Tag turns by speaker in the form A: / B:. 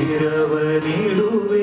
A: ಶಿರವನಿಡುವೆ